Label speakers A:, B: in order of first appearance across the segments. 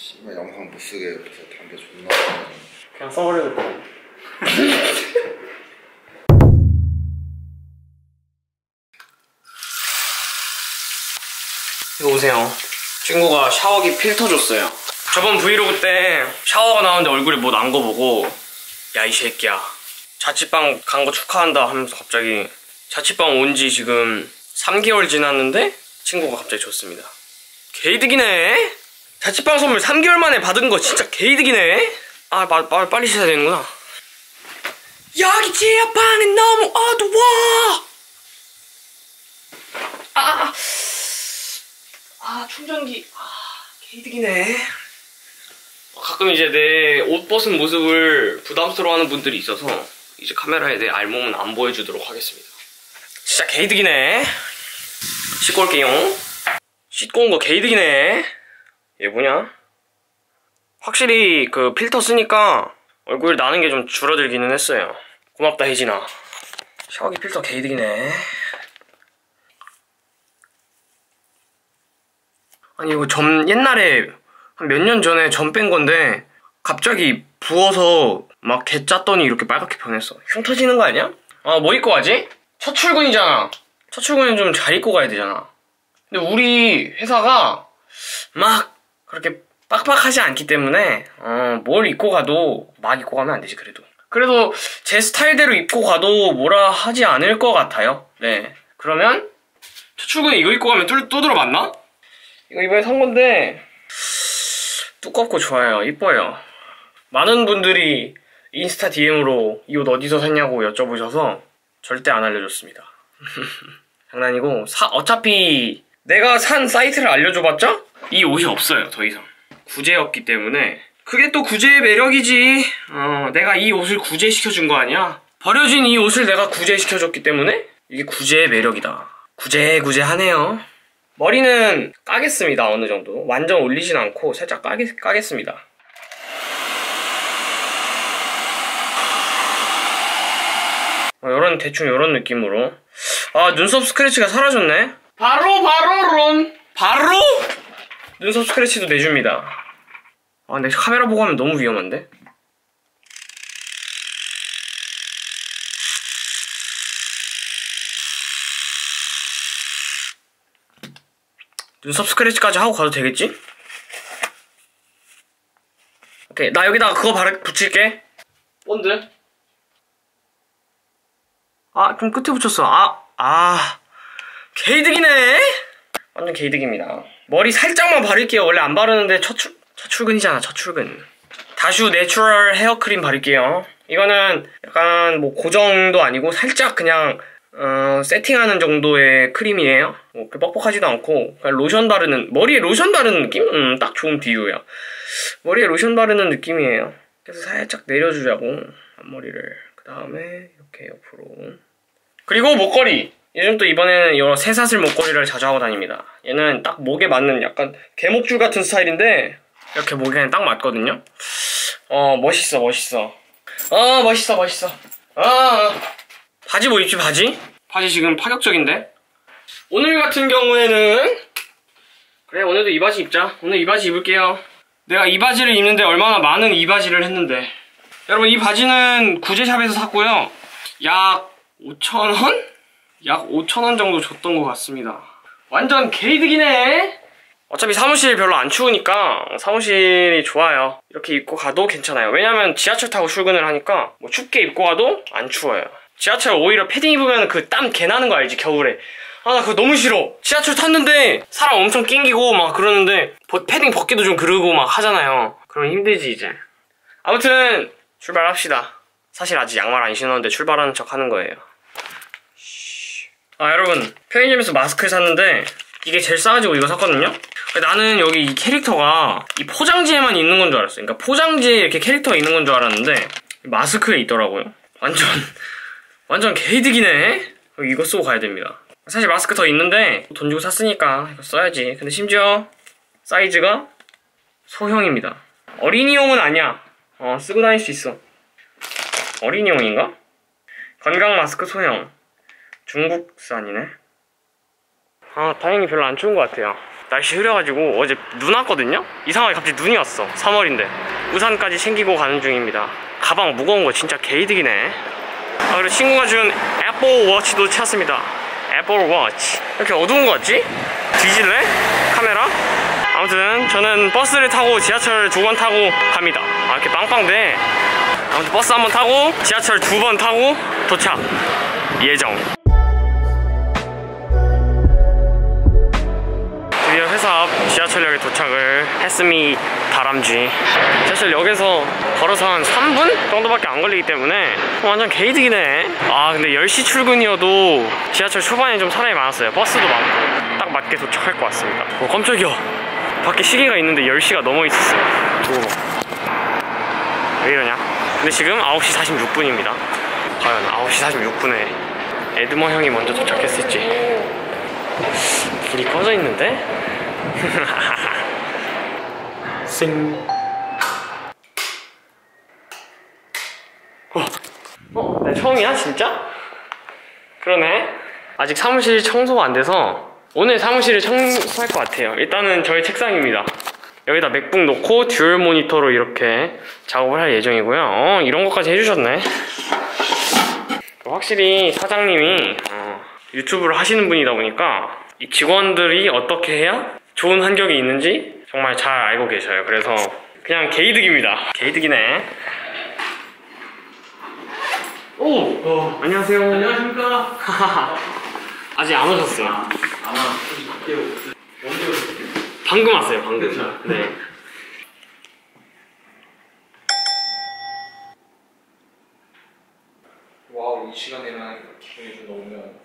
A: 씨발 영상 못 쓰게 옆에서 담배 존나.
B: 그냥 써버려도 이거 보세요. 친구가 샤워기 필터 줬어요. 저번 브이로그 때 샤워가 나오는데 얼굴에 뭐 난 거 보고 야 이 새끼야. 자취방 간 거 축하한다 하면서 갑자기 자취방 온 지 지금 3개월 지났는데 친구가 갑자기 줬습니다. 개이득이네 자취방 선물 3개월 만에 받은 거 진짜 개이득이네. 아 마, 마, 빨리 씻어야 되는구나. 여기 지하방은 너무 어두워. 아, 아 충전기. 아 개이득이네. 가끔 이제 내 옷 벗은 모습을 부담스러워하는 분들이 있어서 이제 카메라에 내 알몸은 안 보여주도록 하겠습니다. 진짜 개이득이네. 씻고 올게요. 씻고 온 거 개이득이네 얘 뭐냐? 확실히 그 필터 쓰니까 얼굴 나는 게 좀 줄어들기는 했어요. 고맙다 혜진아. 샤워기 필터 개이득이네. 아니 이거 점 옛날에 한 몇 년 전에 점 뺀 건데 갑자기 부어서 막 개 짰더니 이렇게 빨갛게 변했어. 흉 터지는 거 아니야? 아 뭐 입고 가지? 첫 출근이잖아. 첫 출근은 좀잘 입고 가야 되잖아. 근데 우리 회사가 막 그렇게 빡빡하지 않기 때문에 어, 뭘 입고 가도 막 입고 가면 안 되지 그래도. 그래도 제 스타일대로 입고 가도 뭐라 하지 않을 것 같아요. 네. 그러면 첫 출근에 이거 입고 가면 또, 또 들어맞나? 이거 이번에 산 건데 두껍고 좋아요. 이뻐요. 많은 분들이 인스타 DM으로 이 옷 어디서 샀냐고 여쭤보셔서 절대 안 알려줬습니다. 장난이고 사, 어차피 내가 산 사이트를 알려줘봤자? 이 옷이 없어요 더 이상. 구제였기 때문에. 그게 또 구제의 매력이지. 어, 내가 이 옷을 구제시켜준 거 아니야? 버려진 이 옷을 내가 구제시켜줬기 때문에? 이게 구제의 매력이다. 구제 구제하네요. 머리는 까겠습니다 어느 정도. 완전 올리진 않고 살짝 까겠, 까겠습니다. 어, 요런 대충 요런 느낌으로. 아 눈썹 스크래치가 사라졌네 바로 바로 론. 바로? 눈썹 스크래치도 내줍니다. 아 근데 카메라 보고 하면 너무 위험한데? 눈썹 스크래치까지 하고 가도 되겠지? 오케이 나 여기다가 그거 바르, 붙일게. 본드 아좀 끝에 붙였어. 아 아. 개이득이네. 완전 개이득입니다. 머리 살짝만 바를게요. 원래 안 바르는데 첫, 출, 첫 출근이잖아 첫 출근. 다슈 natural 헤어크림 바를게요. 이거는 약간 뭐 고정도 아니고 살짝 그냥 어, 세팅하는 정도의 크림이에요. 뭐 뻑뻑하지도 않고 그냥 로션 바르는 머리에 로션 바르는 느낌? 음, 딱 좋은 비유야. 머리에 로션 바르는 느낌이에요. 그래서 살짝 내려주자고 앞머리를. 그 다음에 이렇게 옆으로. 그리고 목걸이 요즘 또 이번에는 여러 새사슬 목걸이를 자주 하고 다닙니다. 얘는 딱 목에 맞는 약간 개목줄 같은 스타일인데 이렇게 목에 딱 맞거든요. 어 멋있어 멋있어. 어 멋있어 멋있어. 어, 어 바지 뭐 입지 바지? 바지 지금 파격적인데? 오늘 같은 경우에는 그래 오늘도 이 바지 입자. 오늘 이 바지 입을게요. 내가 이 바지를 입는데 얼마나 많은 이 바지를 했는데. 여러분 이 바지는 구제샵에서 샀고요. 약 5천원? 약 5천원 정도 줬던 것 같습니다. 완전 개이득이네. 어차피 사무실 별로 안 추우니까 사무실이 좋아요. 이렇게 입고 가도 괜찮아요. 왜냐면 지하철 타고 출근을 하니까 뭐 춥게 입고 가도 안 추워요. 지하철 오히려 패딩 입으면 그 땀 개 나는 거 알지 겨울에? 아 나 그거 너무 싫어. 지하철 탔는데 사람 엄청 낑기고 막 그러는데 패딩 벗기도 좀 그러고 막 하잖아요. 그럼 힘들지 이제. 아무튼 출발합시다. 사실 아직 양말 안 신었는데 출발하는 척 하는 거예요 아 여러분 편의점에서 마스크를 샀는데 이게 제일 싸가지고 이거 샀거든요? 나는 여기 이 캐릭터가 이 포장지에만 있는 건 줄 알았어요. 그러니까 포장지에 이렇게 캐릭터가 있는 건 줄 알았는데 마스크에 있더라고요. 완전 완전 개이득이네. 이거 쓰고 가야 됩니다. 사실 마스크 더 있는데 돈 주고 샀으니까 이거 써야지. 근데 심지어 사이즈가 소형입니다. 어린이용은 아니야. 어 쓰고 다닐 수 있어. 어린이용인가? 건강 마스크 소형 중국산이네. 아 다행히 별로 안 추운 것 같아요. 날씨 흐려가지고 어제 눈 왔거든요? 이상하게 갑자기 눈이 왔어. 3월인데. 우산까지 챙기고 가는 중입니다. 가방 무거운 거 진짜 개이득이네. 아 그리고 친구가 준 애플 워치도 찾았습니다. 애플 워치. 이렇게 어두운 거 같지? 뒤질래? 카메라? 아무튼 저는 버스를 타고 지하철 두 번 타고 갑니다. 아 이렇게 빵빵돼 아무튼 버스 한 번 타고 지하철 두 번 타고 도착. 예정 드디어 회사 앞 지하철역에 도착을 했음이 다람쥐. 지하철역에서 걸어서 한 3분 정도밖에 안 걸리기 때문에 완전 개이득이네. 아 근데 10시 출근이어도 지하철 초반에 좀 사람이 많았어요. 버스도 많고 딱 맞게 도착할 것 같습니다. 어 깜짝이야. 밖에 시계가 있는데 10시가 넘어 있었어요. 봐. 왜 이러냐? 근데 지금 9시 46분입니다. 과연 9시 46분에 에드머 형이 먼저 도착했을지. 불이 꺼져 있는데? 생. 어, 어, 내 처음이야 진짜? 그러네. 아직 사무실 청소가 안 돼서 오늘 사무실을 청소할 것 같아요. 일단은 저희 책상입니다. 여기다 맥북 놓고 dual 모니터로 이렇게 작업을 할 예정이고요. 어, 이런 것까지 해주셨네. 확실히 사장님이 어, 유튜브를 하시는 분이다 보니까 이 직원들이 어떻게 해야 좋은 환경이 있는지 정말 잘 알고 계셔요. 그래서 그냥 개이득입니다. 개이득이네. 오, 어, 안녕하세요.
C: 안녕하십니까.
B: 아직 안 오셨어요.
C: 아마 좀 밖에 언제 오셨어요?
B: 방금 왔어요. 방금.
C: 그쵸?
B: 네.
C: 와우 이 시간에만 기분이 좀 너무면.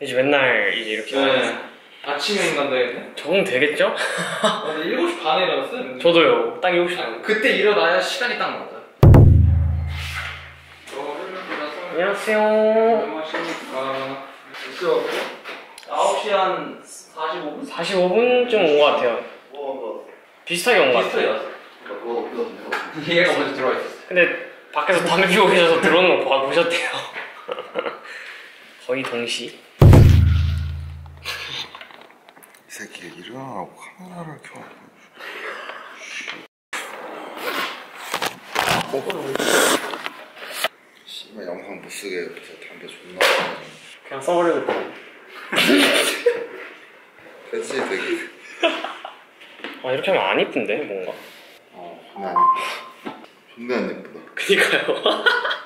B: 이제 맨날 이제 이렇게
C: 네. 아침에 일어난다 했네.
B: 적응 되겠죠?
C: 근데 7시 반에 일어났어요.
B: 저도요. 딱 7시.
C: 아, 그때 일어나야 시간이 딱 맞아.
B: 안녕하세요.
C: 안녕하십니까. 있어. 9시 한 45분?
B: 45분쯤 온 것 같아요. 비슷하게 온것 같아요.
C: 비슷해요. 얘가 먼저 들어와 있었어.
B: 근데 밖에서 담배 피우고 계셔서 들어오는 거 봐- 보셨대요. 거의 동시.
A: 새끼 일어나라고 카메라를 켜. 어? 씨발 영상 못 쓰게 옆에서 담배 존나.
B: 그냥 써버리고.
A: 됐지 되게.
B: 아 이렇게 하면 안 이쁜데 뭔가.
A: 어 존나 안 예쁘다. 존나 안 예쁘다.
B: 그니까요.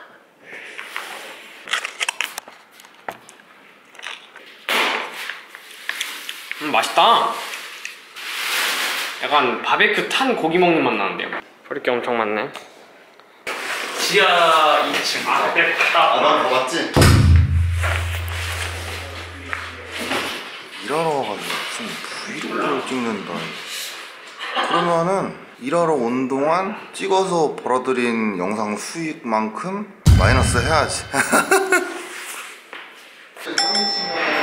B: 맛있다. 약간 바베큐 탄 고기 먹는 맛 나는데요. 버릴 게 엄청 많네.
C: 지하 2층.
B: 아, 그때 갔다.
A: 아난 봐봤지? 일하러 와가지고 무슨 브이로그를 찍는다. 그러면은 일하러 온 동안 찍어서 벌어들인 영상 수익만큼 마이너스 해야지.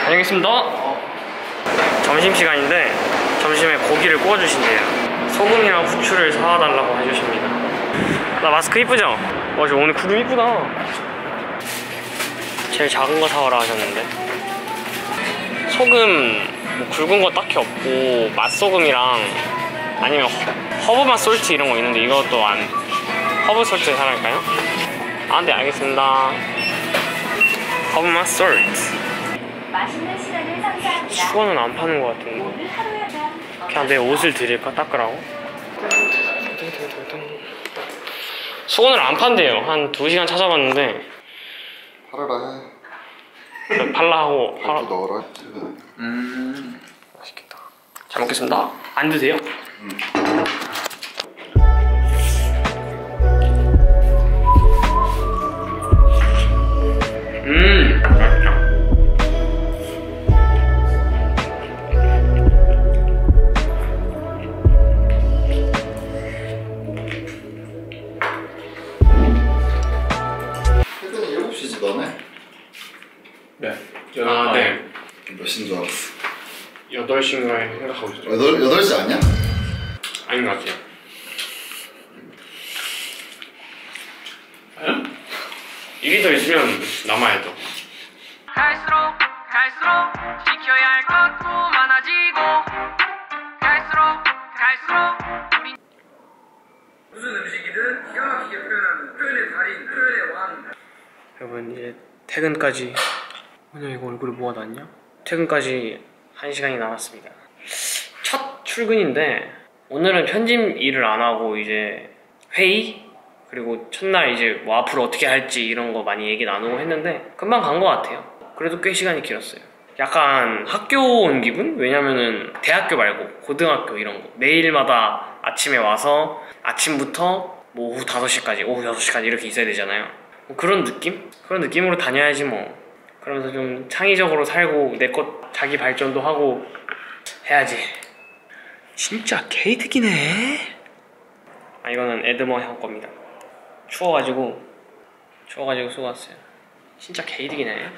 B: 안녕히 계십니다. 점심 시간인데 점심에 고기를 구워주신대요. 소금이랑 후추를 사와달라고 해주십니다. 나 마스크 이쁘죠? 와, 저 오늘 구름 이쁘다. 제일 작은 거 사와라 하셨는데. 소금 뭐 굵은 거 딱히 없고 맛소금이랑 아니면 허, 허브맛 salt 이런 거 있는데 이것도 안 허브 salt 사랄까요? 아, 네 알겠습니다. 허브맛 salt.
D: 맛있는.
B: 수건은 안 파는 것 같은데. 그냥 내 옷을 드릴까 닦으라고? 수건을 안 판대요. 한 2시간 찾아봤는데
A: 팔아라 해.
B: 그냥 팔라 하고 팔아.
A: 넣어라.
C: 음.
B: 맛있겠다. 잘 먹겠습니다. 안 드세요? 음, 갈수록 갈수록 지켜야 할 것도 많아지고 갈수록 갈수록 우리 무슨 음식이든 기가 막히게 표현하는 표현의 달인 표현의 왕 여러분 이제 퇴근까지 오늘 이거 얼굴에 뭐가 났냐? 퇴근까지 한 시간이 남았습니다 첫 출근인데 오늘은 편집 일을 안 하고 이제 회의 그리고 첫날 이제 뭐 앞으로 어떻게 할지 이런 거 많이 얘기 나누고 했는데 금방 간 것 같아요. 그래도 꽤 시간이 길었어요. 약간 학교 온 기분? 왜냐면은 대학교 말고 고등학교 이런 거 매일마다 아침에 와서 아침부터 뭐 오후 5시까지 오후 6시까지 이렇게 있어야 되잖아요. 뭐 그런 느낌? 그런 느낌으로 다녀야지 뭐. 그러면서 좀 창의적으로 살고 내 것 자기 발전도 하고 해야지. 진짜 개이득이네. 아 이거는 에드머 형 겁니다. 추워가지고 추워가지고 쓰고 왔어요. 진짜 개이득이네.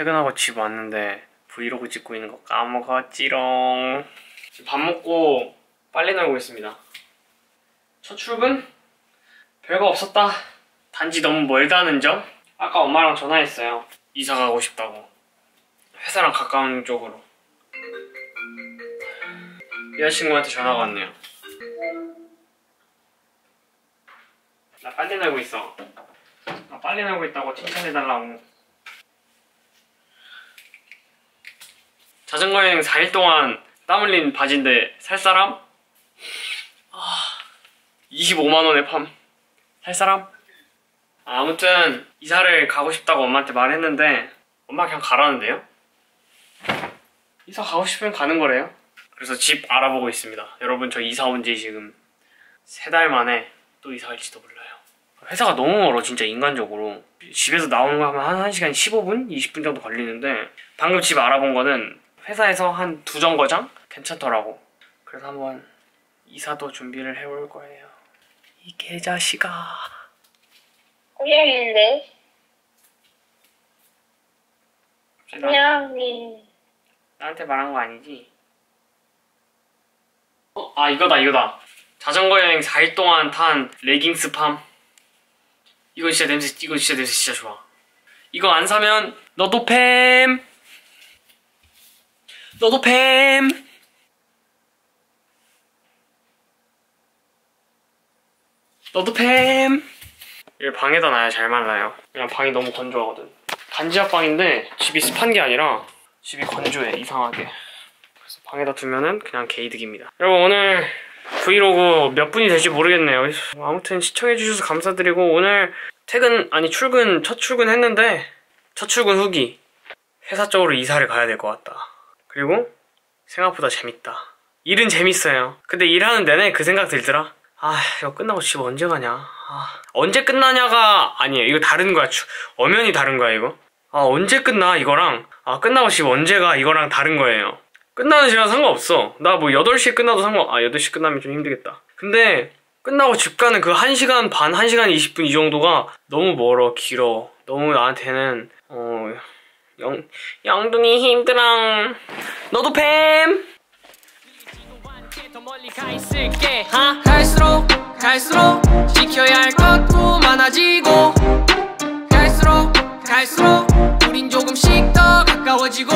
B: 퇴근하고 집 왔는데 브이로그 찍고 있는 거 까먹었지롱. 지금 밥 먹고 빨래 널고 있습니다. 첫 출근? 별거 없었다. 단지 너무 멀다는 점? 아까 엄마랑 전화했어요. 이사 가고 싶다고. 회사랑 가까운 쪽으로. 여자친구한테 전화가 왔네요. 나 빨래 널고 있어. 나 빨래 널고 있다고 칭찬해달라고. 자전거 여행 4일 동안 땀 흘린 바지인데 살 사람? 아, 25만원의 팜. 살 사람? 아, 아무튼 이사를 가고 싶다고 엄마한테 말했는데 엄마 그냥 가라는데요? 이사 가고 싶으면 가는 거래요. 그래서 집 알아보고 있습니다. 여러분 저 이사 온 지 지금 세 달 만에 또 이사 갈지도 몰라요. 회사가 너무 멀어 진짜 인간적으로. 집에서 나오는 거 하면 한 1시간 15분? 20분 정도 걸리는데 방금 집 알아본 거는 회사에서 한 두 정거장? 괜찮더라고. 그래서 한번 이사도 준비를 해볼 거예요. 이 개자식아.
E: 고양인데
B: 나,
E: 고양이
B: 나한테 말한 거 아니지? 어, 아 이거다 이거다. 자전거 여행 4일 동안 탄 레깅스 팜. 이거 진짜 냄새 이거 진짜 냄새 진짜 좋아. 이거 안 사면 너도 팸. 너도 팸. 너도 팸. 이걸 방에다 놔야 잘 말라요. 그냥 방이 너무 건조하거든. 반지하 방인데 집이 습한 게 아니라 집이 건조해 이상하게. 그래서 방에다 두면은 그냥 개이득입니다. 여러분 오늘 브이로그 몇 분이 될지 모르겠네요. 아무튼 시청해주셔서 감사드리고 오늘 퇴근 아니 출근 첫 출근 했는데 첫 출근 후기 회사 쪽으로 이사를 가야 될 것 같다. 그리고 생각보다 재밌다. 일은 재밌어요. 근데 일하는 내내 그 생각 들더라. 아 이거 끝나고 집 언제 가냐. 아, 언제 끝나냐가 아니에요. 이거 다른 거야. 추- 엄연히 다른 거야 이거. 아 언제 끝나 이거랑 아 끝나고 집 언제 가 이거랑 다른 거예요. 끝나는 시간 상관없어. 나 뭐 8시에 끝나도 상관, 아, 8시 끝나면 좀 힘들겠다. 근데, 끝나고 집 가는 그 1시간 반, 1시간 20분 이 정도가 너무 멀어, 길어. 너무 나한테는, 어, 영, 영둥이 힘들어. 너도 뱀! 더 멀리 가 있을게 하? 갈수록 갈수록 지켜야 할 것도 많아지고 갈수록 갈수록 우린 조금씩 더 가까워지고